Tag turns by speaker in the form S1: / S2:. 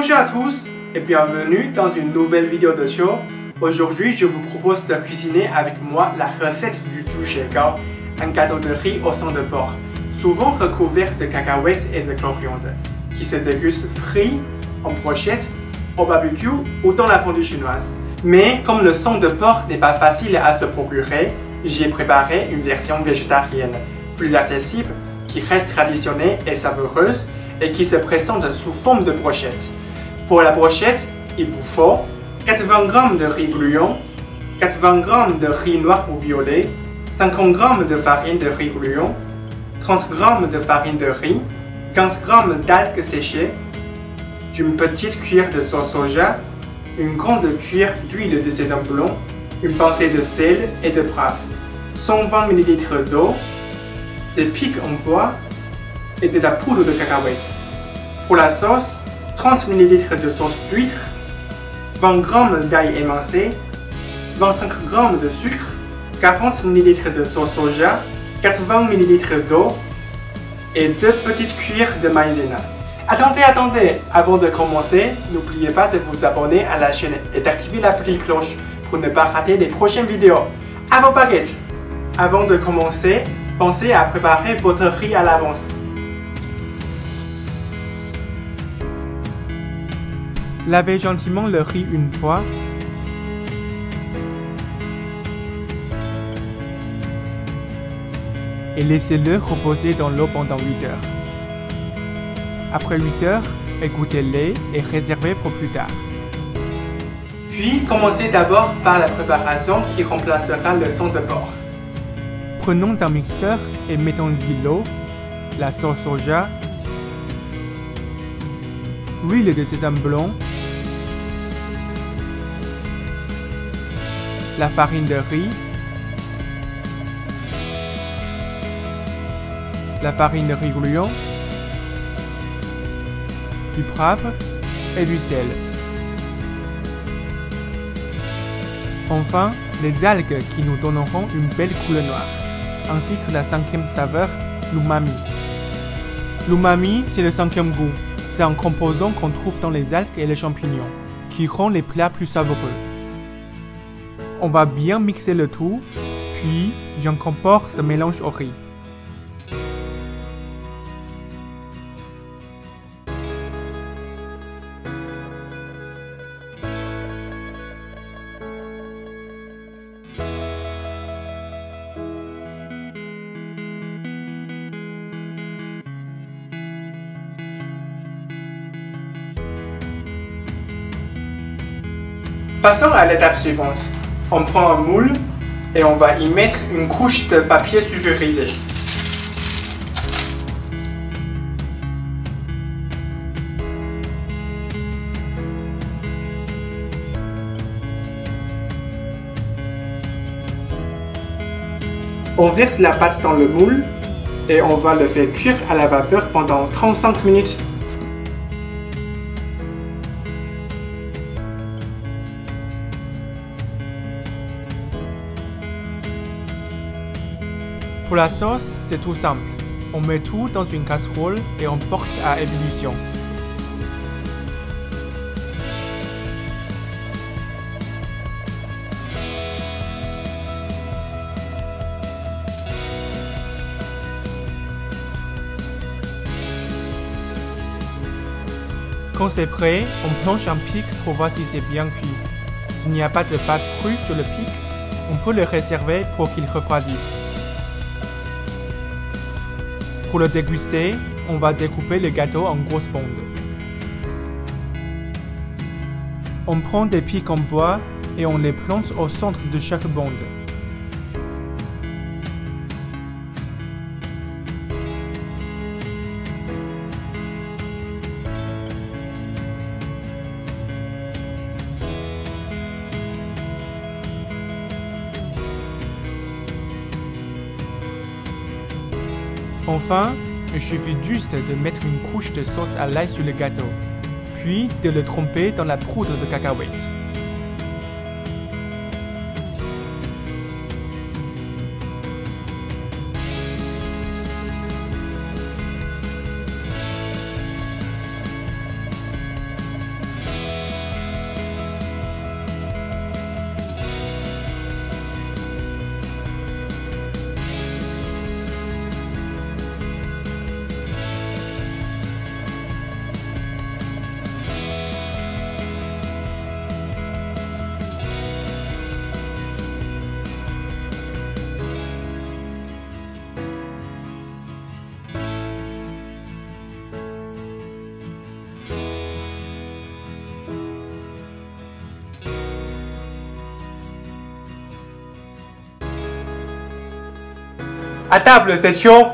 S1: Bonjour à tous et bienvenue dans une nouvelle vidéo de show. Aujourd'hui, je vous propose de cuisiner avec moi la recette du Gao, un gâteau de riz au sang de porc, souvent recouvert de cacahuètes et de coriandre, qui se déguste frit, en brochette, au barbecue ou dans la fondue chinoise. Mais comme le sang de porc n'est pas facile à se procurer, j'ai préparé une version végétarienne, plus accessible, qui reste traditionnelle et savoureuse et qui se présente sous forme de brochette. Pour la brochette, il vous faut 80 g de riz gluant, 80 g de riz noir ou violet, 50 g de farine de riz gluant, 30 g de farine de riz, 15 g d'algues séchées, une petite cuillère de sauce soja, une grande cuillère d'huile de sésame blond, une pincée de sel et de poivre, 120 ml d'eau, des pics en bois et de la poudre de cacahuète. Pour la sauce, 30 ml de sauce d'huître, 20 g d'ail émincé, 25 g de sucre, 40 ml de sauce soja, 80 ml d'eau et 2 petites cuillères de maïzena. Attendez, attendez, avant de commencer, n'oubliez pas de vous abonner à la chaîne et d'activer la petite cloche pour ne pas rater les prochaines vidéos. À vos baguettes Avant de commencer, pensez à préparer votre riz à l'avance. Lavez gentiment le riz une fois. Et laissez-le reposer dans l'eau pendant 8 heures. Après 8 heures, égouttez-les et réservez pour plus tard. Puis, commencez d'abord par la préparation qui remplacera le sang de porc. Prenons un mixeur et mettons-y l'eau, la sauce soja, l'huile de sésame blanc, la farine de riz, la farine de riz gluant, du poivre et du sel. Enfin, les algues qui nous donneront une belle couleur noire, ainsi que la cinquième saveur, l'umami. L'umami, c'est le cinquième goût. C'est un composant qu'on trouve dans les algues et les champignons, qui rend les plats plus savoureux. On va bien mixer le tout, puis j'incorpore ce mélange au riz. Passons à l'étape suivante. On prend un moule et on va y mettre une couche de papier sulfurisé. On verse la pâte dans le moule et on va le faire cuire à la vapeur pendant 35 minutes Pour la sauce, c'est tout simple. On met tout dans une casserole et on porte à ébullition. Quand c'est prêt, on planche un pic pour voir si c'est bien cuit. S'il n'y a pas de pâte crue sur le pic, on peut le réserver pour qu'il refroidisse. Pour le déguster, on va découper le gâteau en grosses bandes. On prend des pics en bois et on les plante au centre de chaque bande. Enfin, il suffit juste de mettre une couche de sauce à l'ail sur le gâteau, puis de le tromper dans la poudre de cacahuètes. À table, c'est chaud